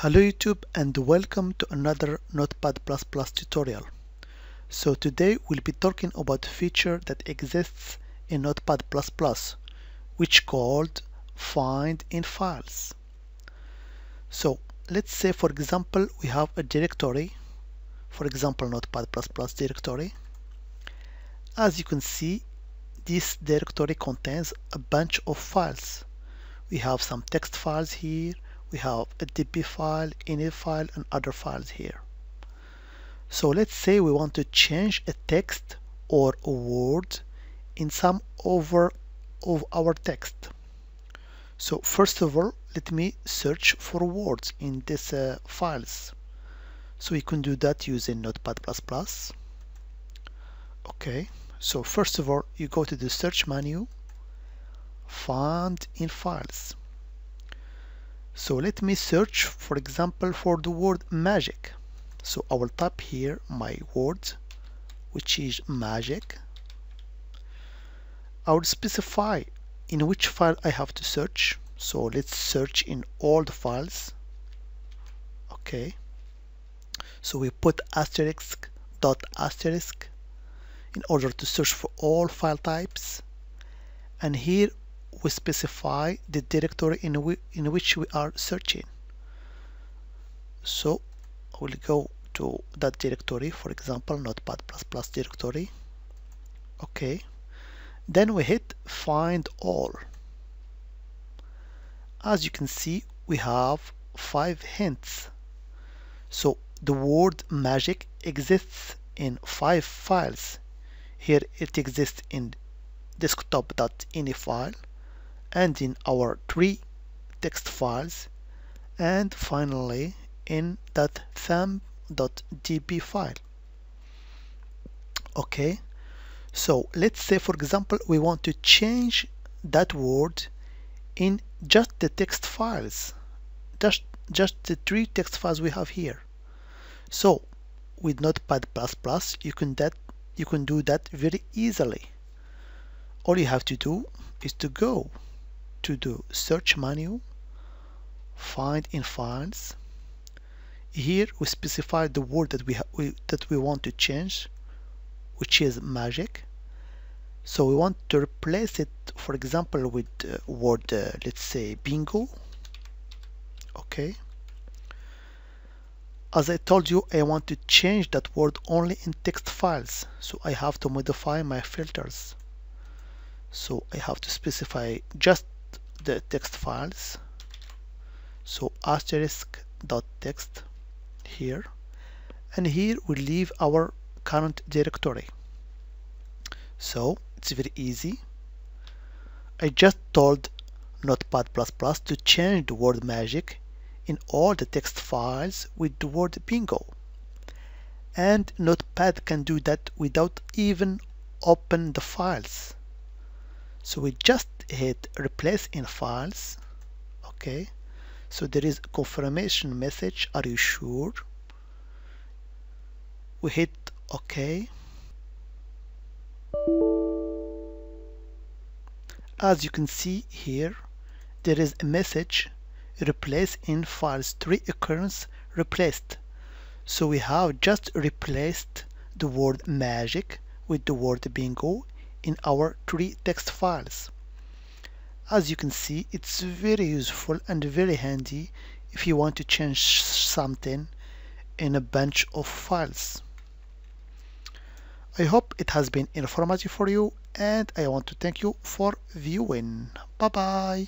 Hello YouTube and welcome to another Notepad++ tutorial. So today we'll be talking about a feature that exists in Notepad++ which called find in files. So let's say for example we have a directory for example Notepad++ directory. As you can see this directory contains a bunch of files. We have some text files here we have a db file, ini file, and other files here. So let's say we want to change a text or a word in some over of our text. So first of all, let me search for words in these uh, files. So we can do that using Notepad++. Okay, so first of all, you go to the search menu, find in files. So let me search, for example, for the word magic. So I will type here my word, which is magic. I will specify in which file I have to search. So let's search in all the files. Okay. So we put asterisk dot asterisk in order to search for all file types. And here we specify the directory in, in which we are searching. So I will go to that directory, for example, Notepad++ plus directory. Okay. Then we hit find all. As you can see, we have five hints. So the word magic exists in five files. Here it exists in desktop.ini file and in our three text files. And finally in that thumb.db file. Okay so let's say for example we want to change that word in just the text files. Just just the three text files we have here. So with notepad++ Plus you can that you can do that very easily. All you have to do is to go to the search menu find in files. Here we specify the word that we, we that we want to change which is magic. So we want to replace it for example with uh, word uh, let's say bingo. Okay. As I told you I want to change that word only in text files. So I have to modify my filters. So I have to specify just the text files. So asterisk dot text here. And here we leave our current directory. So it's very easy. I just told notepad++ to change the word magic in all the text files with the word bingo. And notepad can do that without even open the files so we just hit replace in files okay? So there is a confirmation message are you sure? We hit ok as you can see here there is a message replace in files three occurrence replaced. So we have just replaced the word magic with the word bingo in our three text files. As you can see, it's very useful and very handy if you want to change something in a bunch of files. I hope it has been informative for you and I want to thank you for viewing. Bye bye.